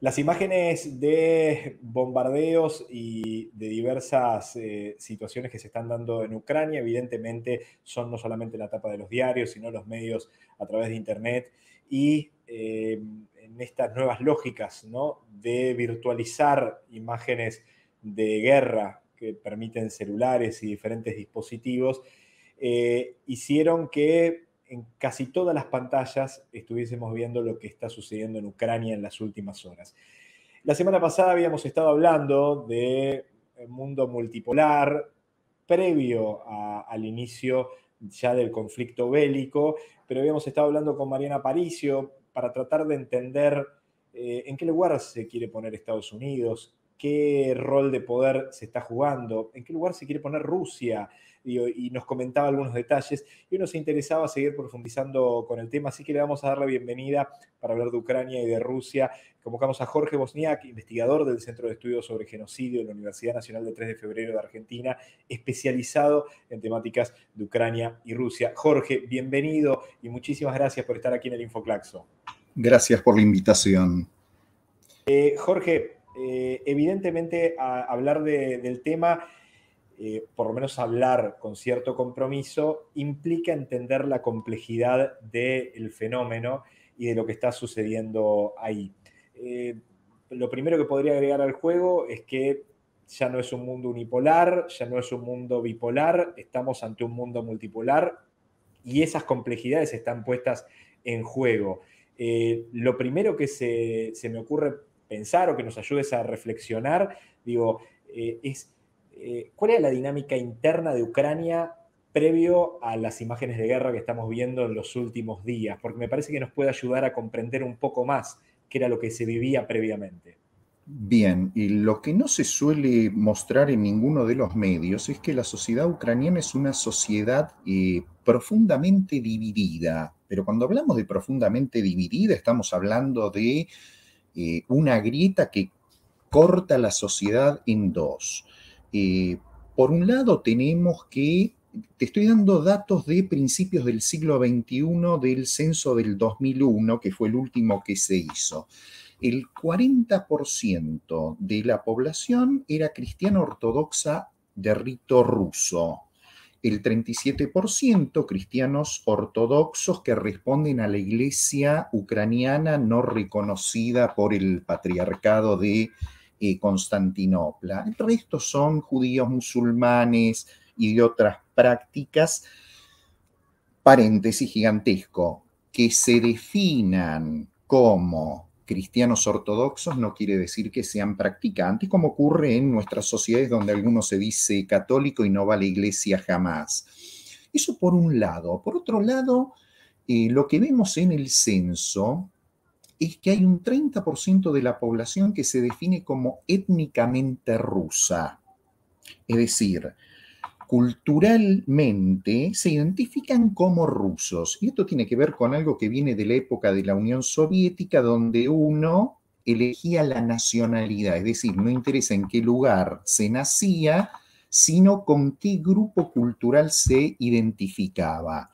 Las imágenes de bombardeos y de diversas eh, situaciones que se están dando en Ucrania, evidentemente, son no solamente la tapa de los diarios, sino los medios a través de Internet y eh, en estas nuevas lógicas ¿no? de virtualizar imágenes de guerra que permiten celulares y diferentes dispositivos, eh, hicieron que en casi todas las pantallas estuviésemos viendo lo que está sucediendo en Ucrania en las últimas horas. La semana pasada habíamos estado hablando de mundo multipolar previo al inicio ya del conflicto bélico, pero habíamos estado hablando con Mariana Paricio para tratar de entender eh, en qué lugar se quiere poner Estados Unidos, qué rol de poder se está jugando, en qué lugar se quiere poner Rusia, y, nos comentaba algunos detalles, y uno se interesaba seguir profundizando con el tema, así que le vamos a dar la bienvenida para hablar de Ucrania y de Rusia. Convocamos a Jorge Bosniak, investigador del Centro de Estudios sobre Genocidio de la Universidad Nacional de 3 de Febrero de Argentina, especializado en temáticas de Ucrania y Rusia. Jorge, bienvenido y muchísimas gracias por estar aquí en el Infoclaxo. Gracias por la invitación. Eh, Jorge, eh, evidentemente hablar del tema eh, por lo menos hablar con cierto compromiso, implica entender la complejidad del fenómeno y de lo que está sucediendo ahí. Eh, lo primero que podría agregar al juego es que ya no es un mundo unipolar, ya no es un mundo bipolar, estamos ante un mundo multipolar y esas complejidades están puestas en juego. Lo primero que se, me ocurre pensar o que nos ayudes a reflexionar, digo, es eh, ¿cuál es la dinámica interna de Ucrania previo a las imágenes de guerra que estamos viendo en los últimos días? Porque me parece que nos puede ayudar a comprender un poco más qué era lo que se vivía previamente. Bien, y lo que no se suele mostrar en ninguno de los medios es que la sociedad ucraniana es una sociedad eh, profundamente dividida. Pero cuando hablamos de profundamente dividida, estamos hablando de una grieta que corta la sociedad en dos. Por un lado, tenemos que, te estoy dando datos de principios del siglo XXI del censo del 2001, que fue el último que se hizo. El 40% de la población era cristiana ortodoxa de rito ruso. El 37% cristianos ortodoxos que responden a la iglesia ucraniana no reconocida por el patriarcado de eh, Constantinopla. El resto son judíos musulmanes y de otras prácticas. Paréntesis gigantesco, que se definan como cristianos ortodoxos no quiere decir que sean practicantes, como ocurre en nuestras sociedades donde alguno se dice católico y no va a la iglesia jamás. Eso por un lado. Por otro lado, eh, lo que vemos en el censo es que hay un 30% de la población que se define como étnicamente rusa. Es decir, culturalmente se identifican como rusos. Y esto tiene que ver con algo que viene de la época de la Unión Soviética, donde uno elegía la nacionalidad, es decir, no interesa en qué lugar se nacía, sino con qué grupo cultural se identificaba.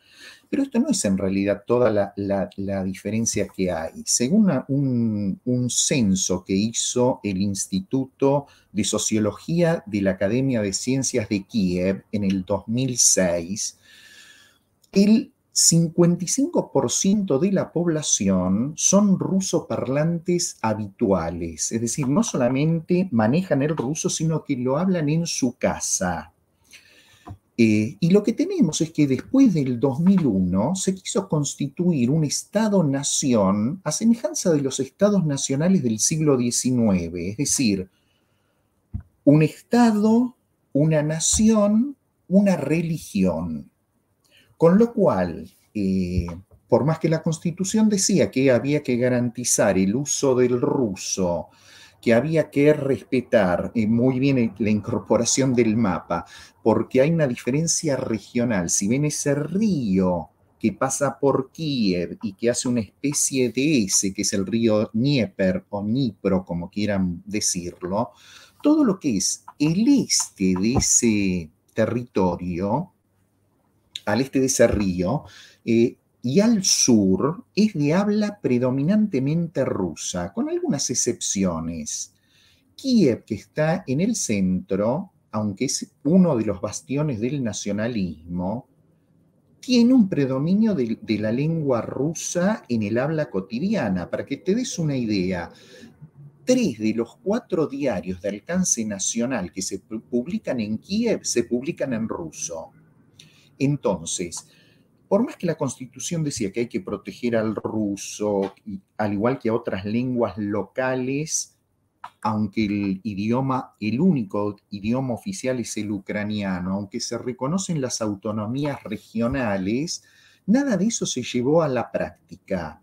Pero esto no es en realidad toda la, diferencia que hay. Según un, un, censo que hizo el Instituto de Sociología de la Academia de Ciencias de Kiev en el 2006, el 55% de la población son rusoparlantes habituales, es decir, no solamente manejan el ruso, sino que lo hablan en su casa. Eh, y lo que tenemos es que después del 2001 se quiso constituir un Estado-nación a semejanza de los Estados nacionales del siglo XIX, es decir, un Estado, una nación, una religión. Con lo cual, eh, por más que la Constitución decía que había que garantizar el uso del ruso, que había que respetar muy bien la incorporación del mapa, porque hay una diferencia regional. Si ven ese río que pasa por Kiev y que hace una especie de ese, que es el río Dnieper o Dnipro, como quieran decirlo, todo lo que es el este de ese territorio, al este de ese río, eh, y al sur es de habla predominantemente rusa, con algunas excepciones. Kiev, que está en el centro, aunque es uno de los bastiones del nacionalismo, tiene un predominio de, la lengua rusa en el habla cotidiana. Para que te des una idea, tres de los cuatro diarios de alcance nacional que se publican en Kiev se publican en ruso. Entonces, por más que la constitución decía que hay que proteger al ruso, al igual que a otras lenguas locales, aunque el idioma, el único idioma oficial es el ucraniano, aunque se reconocen las autonomías regionales, nada de eso se llevó a la práctica.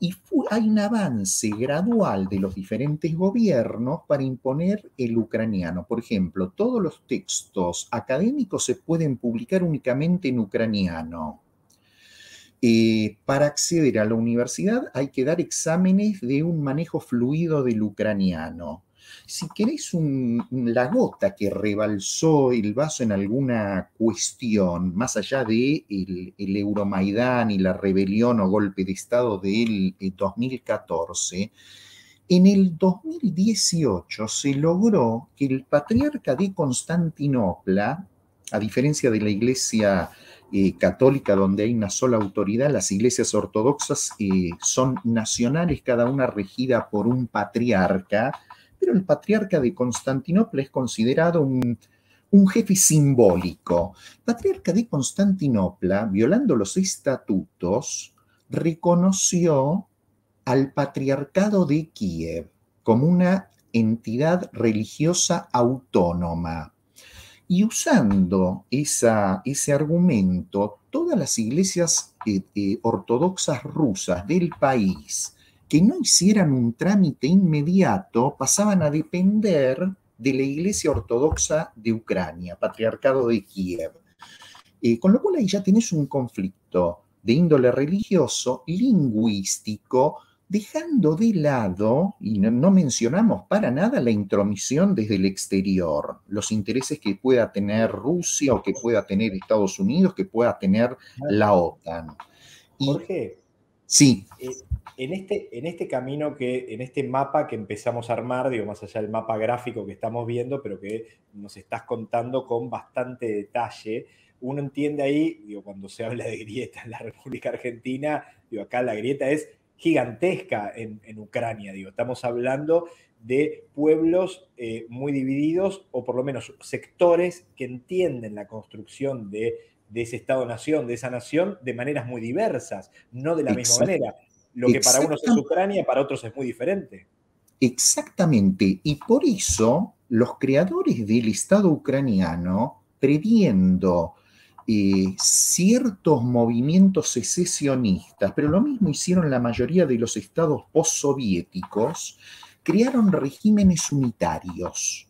Y hay un avance gradual de los diferentes gobiernos para imponer el ucraniano. Por ejemplo, todos los textos académicos se pueden publicar únicamente en ucraniano. Eh, para acceder a la universidad hay que dar exámenes de un manejo fluido del ucraniano. Si queréis la gota que rebalsó el vaso en alguna cuestión, más allá de el, Euromaidán y la rebelión o golpe de Estado del 2014, eh, en el 2018 se logró que el patriarca de Constantinopla, a diferencia de la iglesia católica donde hay una sola autoridad, las iglesias ortodoxas son nacionales, cada una regida por un patriarca, pero el patriarca de Constantinopla es considerado un, un jefe simbólico. patriarca de Constantinopla, violando los estatutos, reconoció al patriarcado de Kiev como una entidad religiosa autónoma. Y usando esa, ese argumento, todas las iglesias eh, eh, ortodoxas rusas del país que no hicieran un trámite inmediato pasaban a depender de la iglesia ortodoxa de Ucrania, patriarcado de Kiev. Eh, con lo cual ahí ya tienes un conflicto de índole religioso, lingüístico, dejando de lado, y no, mencionamos para nada la intromisión desde el exterior, los intereses que pueda tener Rusia o que pueda tener Estados Unidos, que pueda tener la OTAN. Jorge, sí. Eh, en, este, en este camino que, en este mapa que empezamos a armar, digo, más allá del mapa gráfico que estamos viendo, pero que nos estás contando con bastante detalle, uno entiende ahí, digo, cuando se habla de grieta en la República Argentina, digo, acá la grieta es gigantesca en, Ucrania. Digo, estamos hablando de pueblos eh, muy divididos o por lo menos sectores que entienden la construcción de, ese Estado-nación, de esa nación, de maneras muy diversas, no de la misma manera. Lo que para unos es Ucrania, para otros es muy diferente. Exactamente, y por eso los creadores del Estado ucraniano, previendo ciertos movimientos secesionistas, pero lo mismo hicieron la mayoría de los estados postsoviéticos, crearon regímenes unitarios.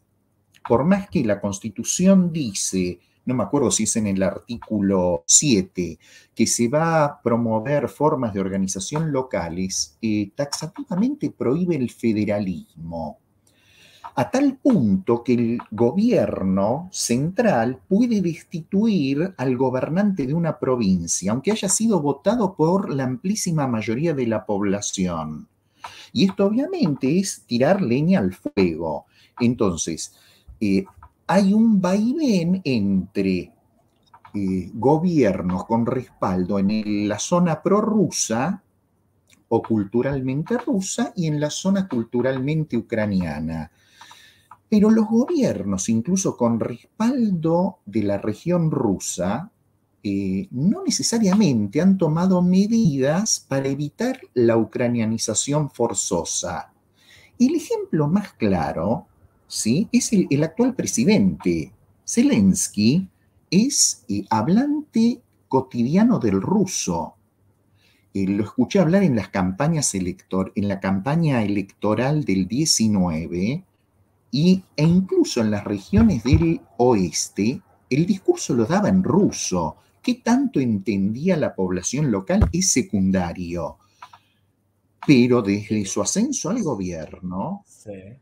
Por más que la constitución dice, no me acuerdo si es en el artículo 7, que se va a promover formas de organización locales, eh, taxativamente prohíbe el federalismo a tal punto que el gobierno central puede destituir al gobernante de una provincia, aunque haya sido votado por la amplísima mayoría de la población. Y esto obviamente es tirar leña al fuego. Entonces, eh, hay un vaivén entre eh, gobiernos con respaldo en la zona prorrusa o culturalmente rusa y en la zona culturalmente ucraniana. Pero los gobiernos, incluso con respaldo de la región rusa, eh, no necesariamente han tomado medidas para evitar la ucranianización forzosa. El ejemplo más claro ¿sí? es el, actual presidente. Zelensky es eh, hablante cotidiano del ruso. Eh, lo escuché hablar en, las campañas elector en la campaña electoral del 19 y, e incluso en las regiones del oeste, el discurso lo daba en ruso. ¿Qué tanto entendía la población local? Es secundario. Pero desde su ascenso al gobierno,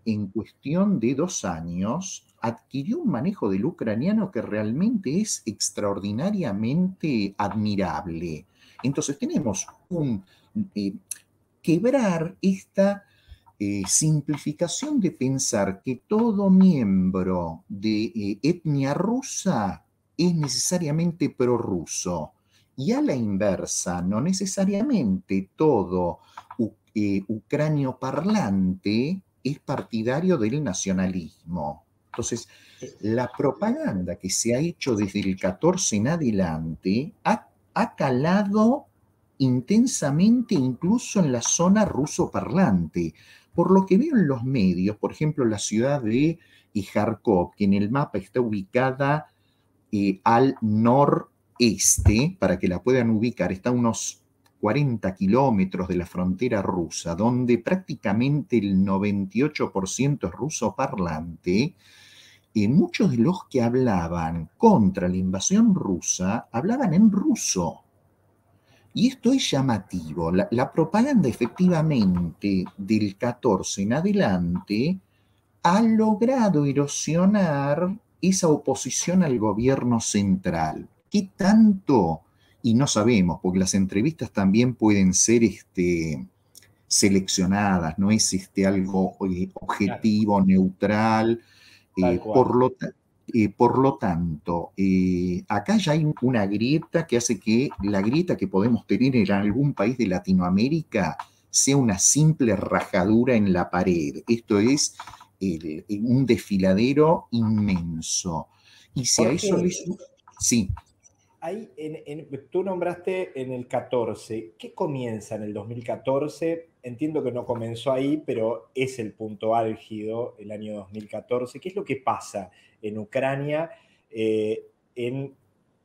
en cuestión de dos años, adquirió un manejo del ucraniano que realmente es extraordinariamente admirable. Entonces tenemos un eh, quebrar esta eh, simplificación de pensar que todo miembro de eh, etnia rusa es necesariamente prorruso. Y a la inversa, no necesariamente todo ucranio parlante es partidario del nacionalismo. Entonces, la propaganda que se ha hecho desde el 14 en adelante ha, ha calado intensamente incluso en la zona ruso parlante. Por lo que veo en los medios, por ejemplo, la ciudad de Kharkov, que en el mapa está ubicada eh, al noreste, para que la puedan ubicar, está a unos 40 kilómetros de la frontera rusa, donde prácticamente el 98% es ruso parlante, y muchos de los que hablaban contra la invasión rusa hablaban en ruso. Y esto es llamativo. La, propaganda efectivamente del 14 en adelante ha logrado erosionar esa oposición al gobierno central. ¿Qué tanto? Y no sabemos, porque las entrevistas también pueden ser este, seleccionadas, no es este, algo eh, objetivo, neutral. Eh, por lo tanto, por lo tanto, eh, acá ya hay una grieta que hace que la grieta que podemos tener en algún país de Latinoamérica sea una simple rajadura en la pared. Esto es un desfiladero inmenso. Y si a eso le... Sí. tú nombraste en el 14. ¿Qué comienza en el 2014? Entiendo que no comenzó ahí, pero es el punto álgido el año 2014. ¿Qué es lo que pasa en Ucrania, eh, en,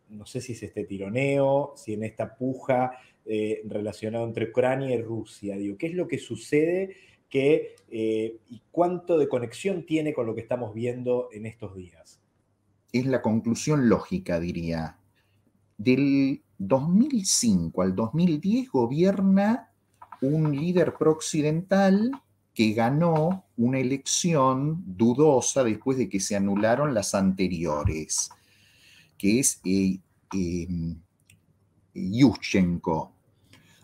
no sé si es este tironeo, si en esta puja eh, relacionada entre Ucrania y Rusia. Digo, ¿qué es lo que sucede que, eh, y cuánto de conexión tiene con lo que estamos viendo en estos días? Es la conclusión lógica, diría. Del 2005 al 2010 gobierna un líder pro-occidental que ganó una elección dudosa después de que se anularon las anteriores, que es eh, em, Yushchenko.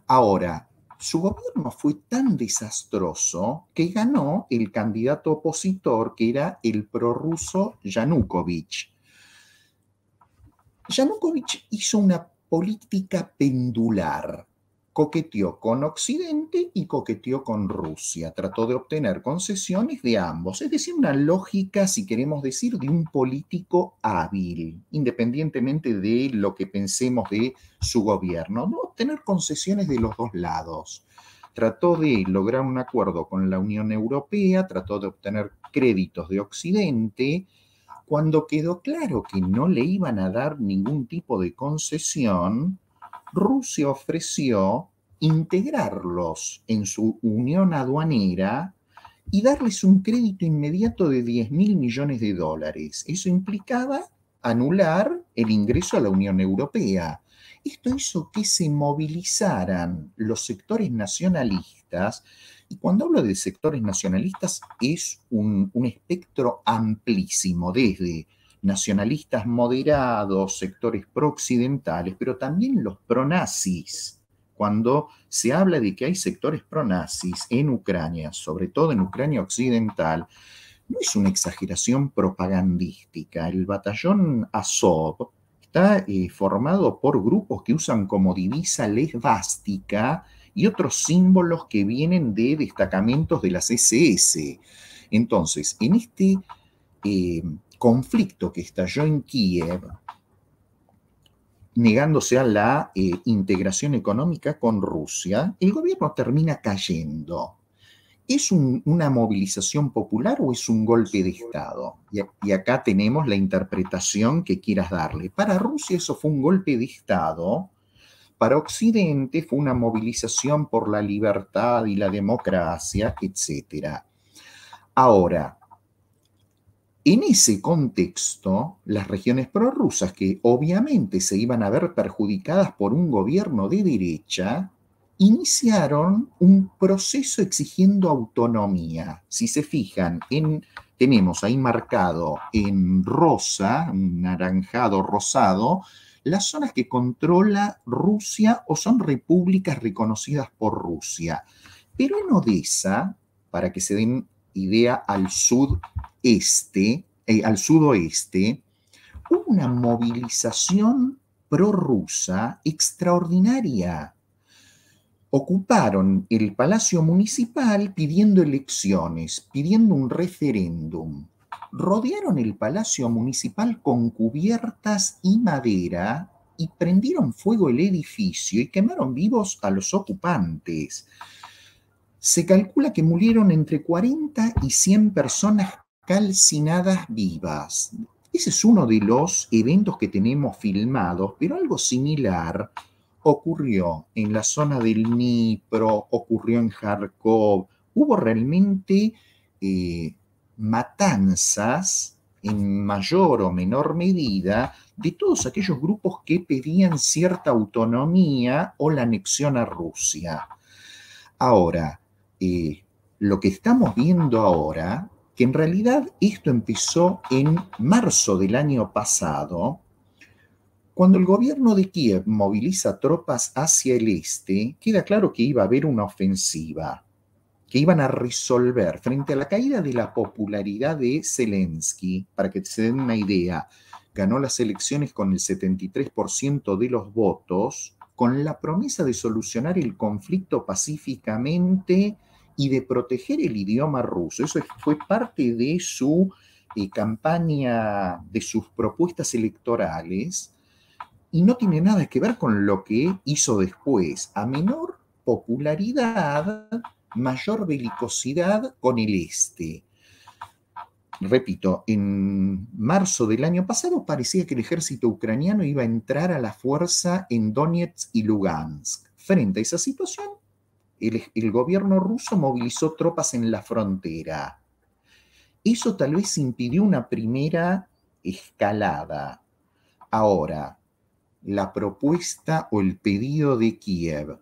Ahora, su gobierno fue tan desastroso que ganó el candidato opositor que era el prorruso Yanukovych. Yanukovych hizo una política pendular coqueteó con Occidente y coqueteó con Rusia. Trató de obtener concesiones de ambos, es decir, una lógica, si queremos decir, de un político hábil, independientemente de lo que pensemos de su gobierno, ¿no? obtener concesiones de los dos lados. Trató de lograr un acuerdo con la Unión Europea, trató de obtener créditos de Occidente, cuando quedó claro que no le iban a dar ningún tipo de concesión, Rusia ofreció integrarlos en su unión aduanera y darles un crédito inmediato de 10 mil millones de dólares. Eso implicaba anular el ingreso a la Unión Europea. Esto hizo que se movilizaran los sectores nacionalistas, y cuando hablo de sectores nacionalistas es un, un espectro amplísimo, desde nacionalistas moderados, sectores pro-occidentales, pero también los pronazis. Cuando se habla de que hay sectores pronazis en Ucrania, sobre todo en Ucrania occidental, no es una exageración propagandística. El batallón Azov está eh, formado por grupos que usan como divisa lesbástica y otros símbolos que vienen de destacamentos de las SS. Entonces, en este eh, conflicto que estalló en Kiev, negándose a la eh, integración económica con Rusia, el gobierno termina cayendo. ¿Es una movilización popular o es un golpe de Estado? Y, y, acá tenemos la interpretación que quieras darle. Para Rusia eso fue un golpe de Estado, para Occidente fue una movilización por la libertad y la democracia, etc. Ahora, en ese contexto, las regiones prorrusas, que obviamente se iban a ver perjudicadas por un gobierno de derecha, iniciaron un proceso exigiendo autonomía. Si se fijan, en, tenemos ahí marcado en rosa, naranjado rosado, las zonas que controla Rusia o son repúblicas reconocidas por Rusia. Pero en Odessa, para que se den idea al sudeste, eh, al sudoeste, una movilización prorrusa extraordinaria. Ocuparon el Palacio Municipal pidiendo elecciones, pidiendo un referéndum. Rodearon el Palacio Municipal con cubiertas y madera y prendieron fuego el edificio y quemaron vivos a los ocupantes. Se calcula que murieron entre 40 y 100 personas calcinadas vivas. Ese es uno de los eventos que tenemos filmados, pero algo similar ocurrió en la zona del Dnipro, ocurrió en Kharkov. Hubo realmente eh, matanzas en mayor o menor medida de todos aquellos grupos que pedían cierta autonomía o la anexión a Rusia. Ahora, eh, lo que estamos viendo ahora que en realidad esto empezó en marzo del año pasado, cuando el gobierno de Kiev moviliza tropas hacia el este, queda claro que iba a haber una ofensiva, que iban a resolver frente a la caída de la popularidad de Zelensky, para que se den una idea, ganó las elecciones con el 73% de los votos, con la promesa de solucionar el conflicto pacíficamente y de proteger el idioma ruso. Eso fue parte de su eh, campaña, de sus propuestas electorales, y no tiene nada que ver con lo que hizo después. A menor popularidad, mayor belicosidad con el este. Repito, en marzo del año pasado parecía que el ejército ucraniano iba a entrar a la fuerza en Donetsk y Lugansk. Frente a esa situación, el, gobierno ruso movilizó tropas en la frontera. Eso tal vez impidió una primera escalada. Ahora, la propuesta o el pedido de Kiev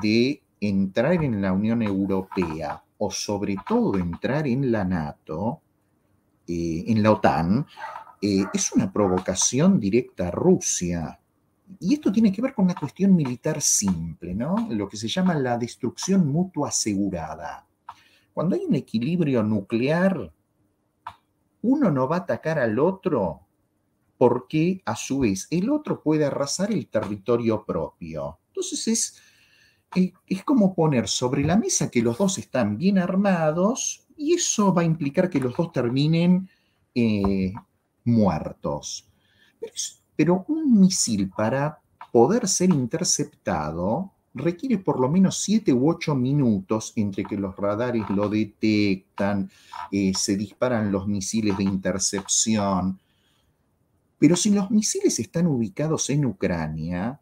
de entrar en la Unión Europea o sobre todo entrar en la NATO, eh, en la OTAN, eh, es una provocación directa a Rusia. Y esto tiene que ver con una cuestión militar simple, ¿no? Lo que se llama la destrucción mutua asegurada. Cuando hay un equilibrio nuclear, uno no va a atacar al otro porque a su vez el otro puede arrasar el territorio propio. Entonces es, eh, es como poner sobre la mesa que los dos están bien armados y eso va a implicar que los dos terminen eh, muertos. Pero pero un misil para poder ser interceptado requiere por lo menos 7 u 8 minutos entre que los radares lo detectan, eh, se disparan los misiles de intercepción. Pero si los misiles están ubicados en Ucrania,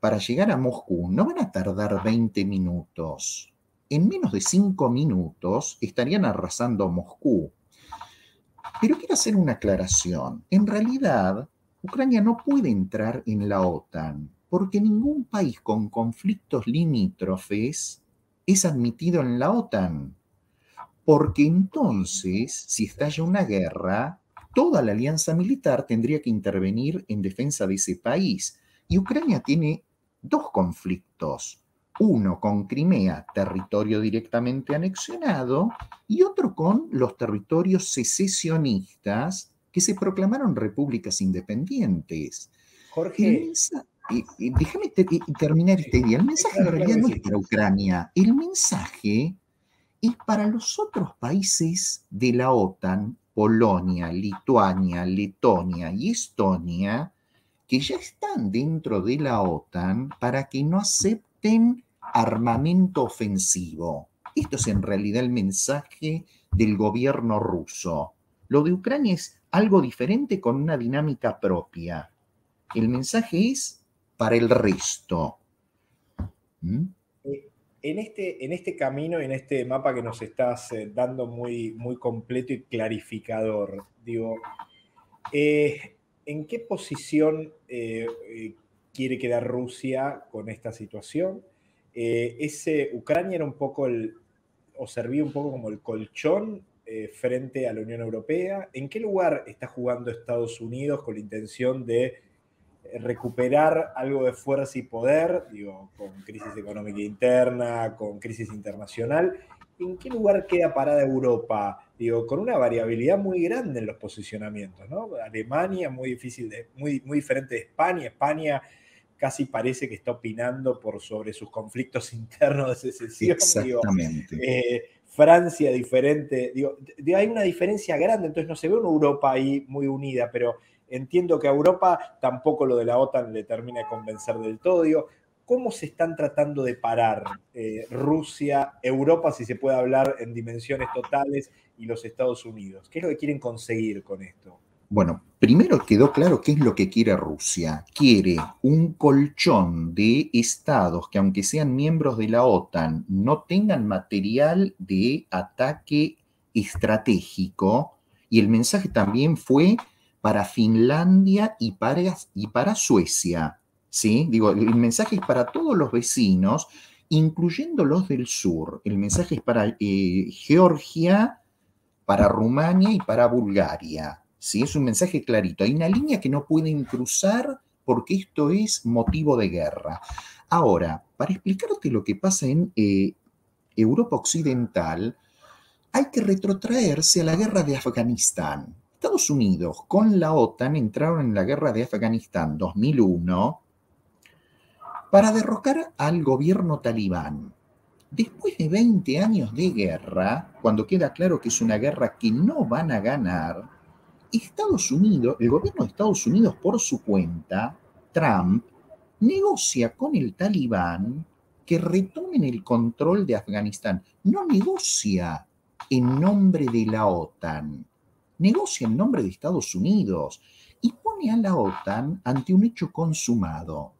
para llegar a Moscú no van a tardar 20 minutos. En menos de 5 minutos estarían arrasando Moscú. Pero quiero hacer una aclaración. En realidad, Ucrania no puede entrar en la OTAN porque ningún país con conflictos limítrofes es admitido en la OTAN. Porque entonces, si estalla una guerra, toda la alianza militar tendría que intervenir en defensa de ese país. Y Ucrania tiene dos conflictos. Uno con Crimea, territorio directamente anexionado, y otro con los territorios secesionistas que se proclamaron repúblicas independientes. Jorge. déjame terminar este día. El mensaje en realidad no es para Ucrania. El mensaje es para los otros países de la OTAN, Polonia, Lituania, Letonia y Estonia, que ya están dentro de la OTAN para que no acepten armamento ofensivo. Esto es en realidad el mensaje del gobierno ruso. Lo de Ucrania es algo diferente con una dinámica propia. El mensaje es para el resto. ¿Mm? Eh, en este, en este camino, en este mapa que nos estás eh, dando muy, muy completo y clarificador, digo, eh, ¿en qué posición quiere quedar Rusia con esta situación? ese, Ucrania era un poco el, o servía un poco como el colchón eh, frente a la Unión Europea? ¿En qué lugar está jugando Estados Unidos con la intención de recuperar algo de fuerza y poder, digo, con crisis económica interna, con crisis internacional. ¿En qué lugar queda parada Europa? Digo, con una variabilidad muy grande en los posicionamientos, ¿no? Alemania muy difícil, de, muy, muy diferente de España. España casi parece que está opinando por sobre sus conflictos internos de secesión. Exactamente. Eh, Francia diferente, digo, hay una diferencia grande, entonces no se ve una Europa ahí muy unida, pero entiendo que a Europa tampoco lo de la OTAN le termina de convencer del todo. Digo, ¿cómo se están tratando de parar eh, Rusia, Europa, si se puede hablar en dimensiones totales, y los Estados Unidos? ¿Qué es lo que quieren conseguir con esto? Bueno, primero quedó claro qué es lo que quiere Rusia. Quiere un colchón de estados que aunque sean miembros de la OTAN no tengan material de ataque estratégico. Y el mensaje también fue para Finlandia y para, Suecia. ¿sí? Digo, el mensaje es para todos los vecinos, incluyendo los del sur. El mensaje es para eh, Georgia, para Rumania y para Bulgaria. Es un mensaje clarito. Hay una línea que no pueden cruzar porque esto es motivo de guerra. Ahora, para explicarte lo que pasa en eh, Europa Occidental, hay que retrotraerse a la guerra de Afganistán. Estados Unidos con la OTAN entraron en la guerra de Afganistán 2001 para derrocar al gobierno talibán. Después de 20 años de guerra, cuando queda claro que es una guerra que no van a ganar, Estados Unidos, el gobierno de Estados Unidos por su cuenta, Trump, negocia con el talibán que retomen el control de Afganistán. No negocia en nombre de la OTAN, negocia en nombre de Estados Unidos y pone a la OTAN ante un hecho consumado.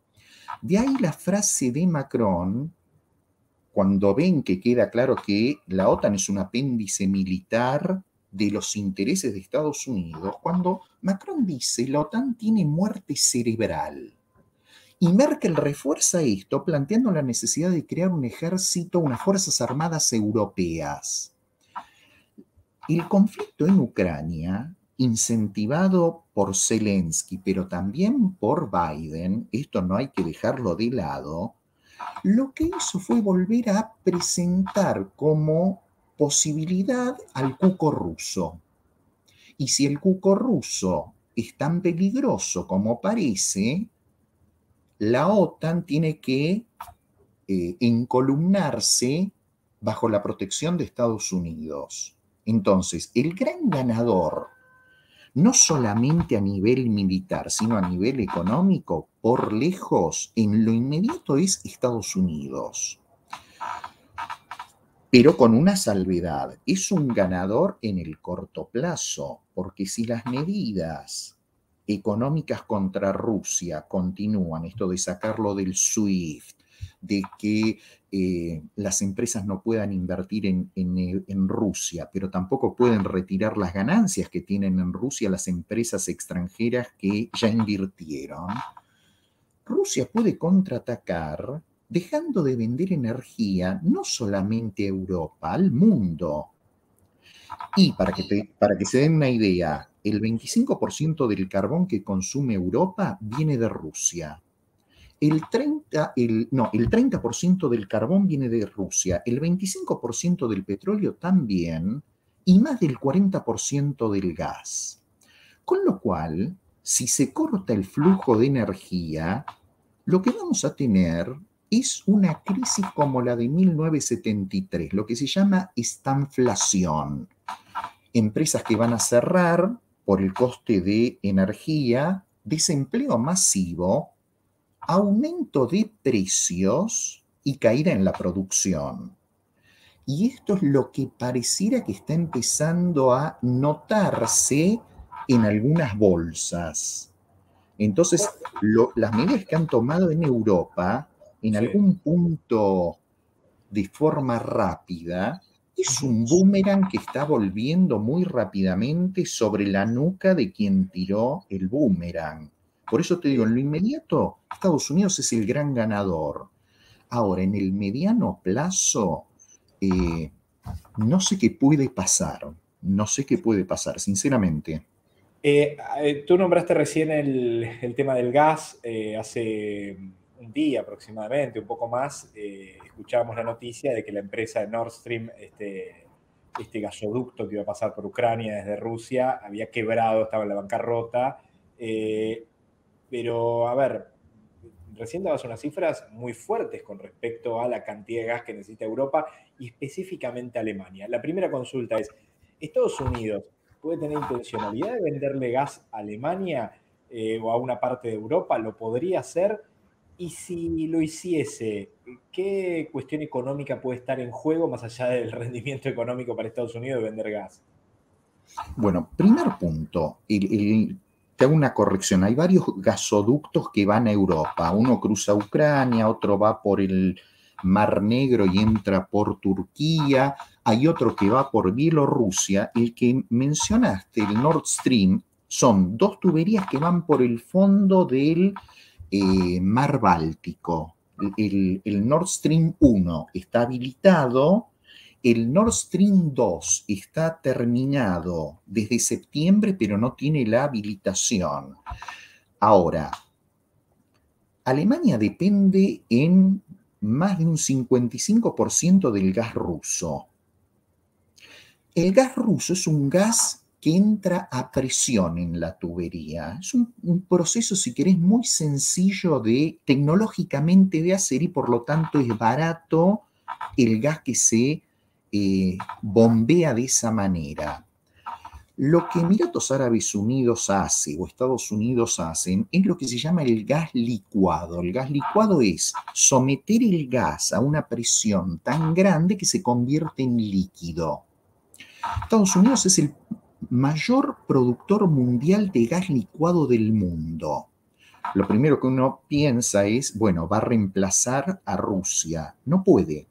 De ahí la frase de Macron, cuando ven que queda claro que la OTAN es un apéndice militar de los intereses de Estados Unidos cuando Macron dice la OTAN tiene muerte cerebral. Y Merkel refuerza esto planteando la necesidad de crear un ejército, unas fuerzas armadas europeas. El conflicto en Ucrania, incentivado por Zelensky, pero también por Biden, esto no hay que dejarlo de lado, lo que hizo fue volver a presentar como posibilidad al cuco ruso. Y si el cuco ruso es tan peligroso como parece, la OTAN tiene que eh, encolumnarse bajo la protección de Estados Unidos. Entonces, el gran ganador, no solamente a nivel militar, sino a nivel económico, por lejos, en lo inmediato es Estados Unidos pero con una salvedad. Es un ganador en el corto plazo, porque si las medidas económicas contra Rusia continúan, esto de sacarlo del SWIFT, de que eh, las empresas no puedan invertir en, en, Rusia, pero tampoco pueden retirar las ganancias que tienen en Rusia las empresas extranjeras que ya invirtieron, Rusia puede contraatacar dejando de vender energía no solamente a Europa, al mundo. Y para que, para que se den una idea, el 25% del carbón que consume Europa viene de Rusia. El 30%, el, no, el 30 del carbón viene de Rusia, el 25% del petróleo también y más del 40% del gas. Con lo cual, si se corta el flujo de energía, lo que vamos a tener es una crisis como la de 1973, lo que se llama estanflación. Empresas que van a cerrar por el coste de energía, desempleo masivo, aumento de precios y caída en la producción. Y esto es lo que pareciera que está empezando a notarse en algunas bolsas. Entonces, las medidas que han tomado en Europa en algún punto de forma rápida, es un boomerang que está volviendo muy rápidamente sobre la nuca de quien tiró el boomerang. Por eso te digo, en lo inmediato, Estados Unidos es el gran ganador. Ahora, en el mediano plazo, eh, no sé qué puede pasar. No sé qué puede pasar, sinceramente. Eh, eh, tú nombraste recién el, tema del gas. Eh, hace un día aproximadamente, un poco más, escuchábamos la noticia de que la empresa Nord Stream, este, este gasoducto que iba a pasar por Ucrania desde Rusia, había quebrado, estaba en la bancarrota. pero, a ver, recién dabas unas cifras muy fuertes con respecto a la cantidad de gas que necesita Europa y específicamente Alemania. La primera consulta es, Estados Unidos puede tener intencionalidad de venderle gas a Alemania eh, o a una parte de Europa, lo podría hacer. Y si lo hiciese, ¿qué cuestión económica puede estar en juego más allá del rendimiento económico para Estados Unidos de vender gas? Bueno, primer punto, te hago una corrección. Hay varios gasoductos que van a Europa. Uno cruza Ucrania, otro va por el Mar Negro y entra por Turquía, hay otro que va por Bielorrusia, el que mencionaste, el Nord Stream, son dos tuberías que van por el fondo del eh, Mar Báltico. El, Nord Stream 1 está habilitado, el Nord Stream 2 está terminado desde septiembre, pero no tiene la habilitación. Ahora, Alemania depende en más de un 55% del gas ruso. El gas ruso es un gas que entra a presión en la tubería. Es un, proceso, si querés, muy sencillo de tecnológicamente de hacer y por lo tanto es barato el gas que se eh, bombea de esa manera. Lo que Emiratos Árabes Unidos hace o Estados Unidos hacen es lo que se llama el gas licuado. El gas licuado es someter el gas a una presión tan grande que se convierte en líquido. Estados Unidos es el mayor productor mundial de gas licuado del mundo. Lo primero que uno piensa es, bueno, va a reemplazar a Rusia. No puede,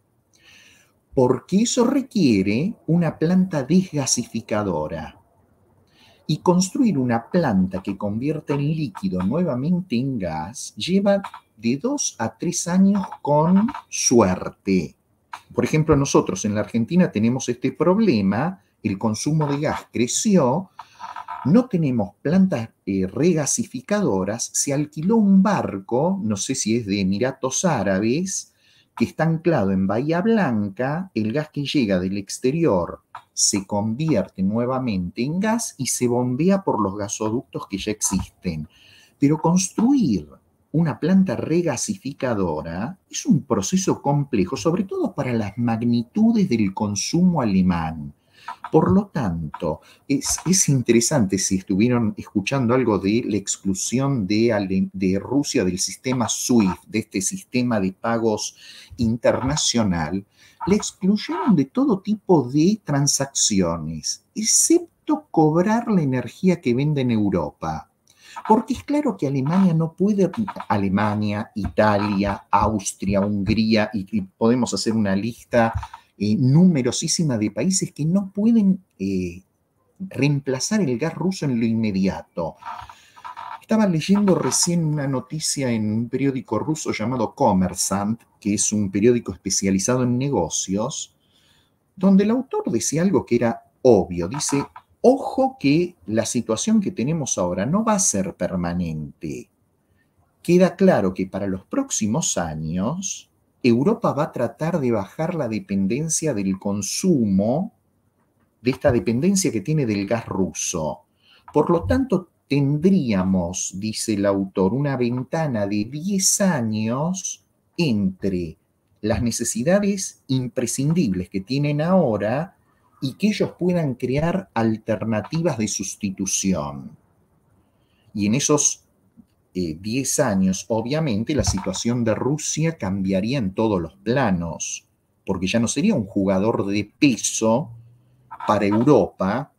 porque eso requiere una planta desgasificadora y construir una planta que convierta el líquido nuevamente en gas lleva de dos a tres años con suerte. Por ejemplo, nosotros en la Argentina tenemos este problema, el consumo de gas creció, no tenemos plantas eh, regasificadoras, se alquiló un barco, no sé si es de Emiratos Árabes, que está anclado en Bahía Blanca, el gas que llega del exterior se convierte nuevamente en gas y se bombea por los gasoductos que ya existen. Pero construir una planta regasificadora es un proceso complejo, sobre todo para las magnitudes del consumo alemán. Por lo tanto, es, interesante si estuvieron escuchando algo de la exclusión de, de Rusia del sistema SWIFT, de este sistema de pagos internacional, le excluyeron de todo tipo de transacciones, excepto cobrar la energía que vende en Europa. Porque es claro que Alemania no puede, Alemania, Italia, Austria, Hungría, y, podemos hacer una lista eh, numerosísima de países que no pueden eh, reemplazar el gas ruso en lo inmediato. Estaba leyendo recién una noticia en un periódico ruso llamado Kommersant, que es un periódico especializado en negocios, donde el autor decía algo que era obvio. Dice, ojo que la situación que tenemos ahora no va a ser permanente. Queda claro que para los próximos años Europa va a tratar de bajar la dependencia del consumo, de esta dependencia que tiene del gas ruso. Por lo tanto, tendríamos, dice el autor, una ventana de 10 años entre las necesidades imprescindibles que tienen ahora y que ellos puedan crear alternativas de sustitución. Y en esos 10 eh, años, obviamente, la situación de Rusia cambiaría en todos los planos, porque ya no sería un jugador de peso para Europa,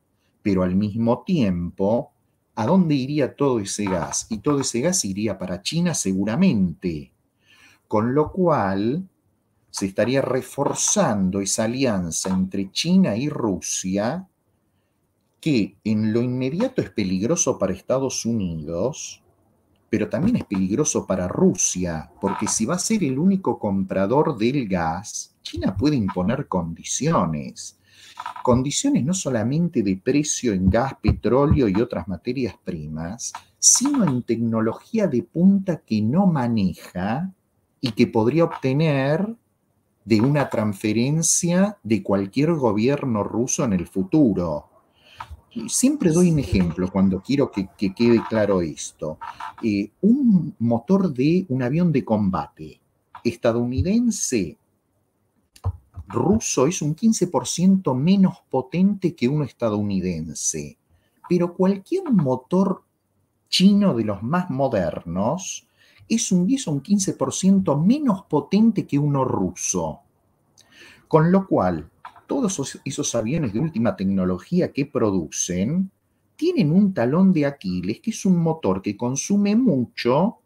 pero al mismo tiempo ¿a dónde iría todo ese gas? Y todo ese gas iría para China seguramente. Con lo cual se estaría reforzando esa alianza entre China y Rusia, que en lo inmediato es peligroso para Estados Unidos, pero también es peligroso para Rusia, porque si va a ser el único comprador del gas, China puede imponer condiciones. condiciones no solamente de precio en gas, petróleo y otras materias primas, sino en tecnología de punta que no maneja y que podría obtener de una transferencia de cualquier gobierno ruso en el futuro. Siempre doy un ejemplo cuando quiero que, quede claro esto. Eh, un motor de un avión de combate estadounidense ruso es un 15% menos potente que uno estadounidense, pero cualquier motor chino de los más modernos es un 10 o un 15% menos potente que uno ruso. Con lo cual, todos esos aviones de última tecnología que producen tienen un talón de Aquiles, que es un motor que consume mucho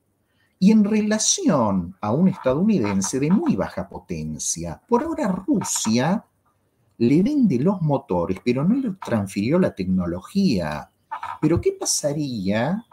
y en relación a un estadounidense de muy baja potencia. Por ahora Rusia le vende los motores, pero no le transfirió la tecnología. Pero ¿qué pasaría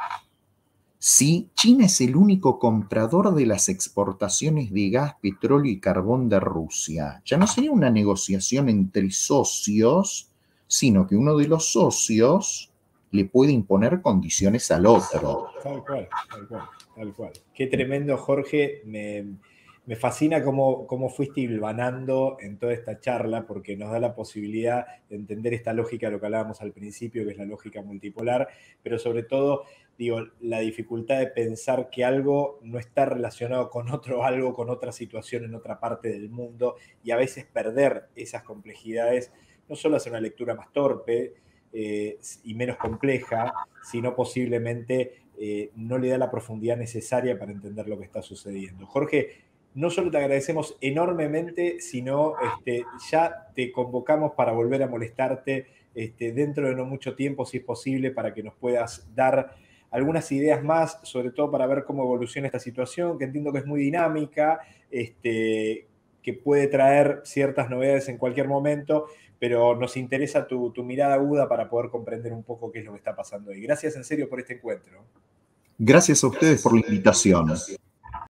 si China es el único comprador de las exportaciones de gas, petróleo y carbón de Rusia? Ya no sería una negociación entre socios, sino que uno de los socios le puede imponer condiciones al otro. Tal cual, tal cual, tal cual. Qué tremendo, Jorge. Me, fascina cómo, cómo fuiste hilvanando en toda esta charla, porque nos da la posibilidad de entender esta lógica, lo que hablábamos al principio, que es la lógica multipolar, pero sobre todo, digo, la dificultad de pensar que algo no está relacionado con otro algo, con otra situación en otra parte del mundo, y a veces perder esas complejidades no solo hace una lectura más torpe, eh, y menos compleja, sino posiblemente eh, no le da la profundidad necesaria para entender lo que está sucediendo. Jorge, no solo te agradecemos enormemente, sino este, ya te convocamos para volver a molestarte este, dentro de no mucho tiempo, si es posible, para que nos puedas dar algunas ideas más, sobre todo para ver cómo evoluciona esta situación, que entiendo que es muy dinámica, este, que puede traer ciertas novedades en cualquier momento, pero nos interesa tu, mirada aguda para poder comprender un poco qué es lo que está pasando ahí. Gracias en serio por este encuentro. Gracias a ustedes por la invitación.